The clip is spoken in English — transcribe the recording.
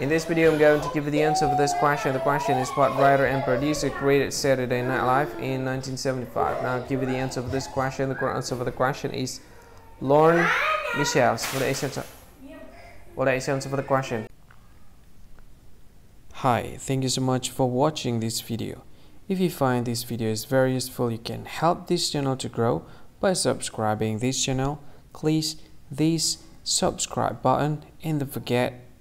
In this video, I'm going to give you the answer for this question. The question is what writer and producer created Saturday Night Live in 1975? Now, I'll give you the answer for this question. The answer for the question is Lorne Michaels. What is answer? What is the answer for the question? Hi, thank you so much for watching this video. If you find this video is very useful, you can help this channel to grow by subscribing this channel. Please this subscribe button and don't forget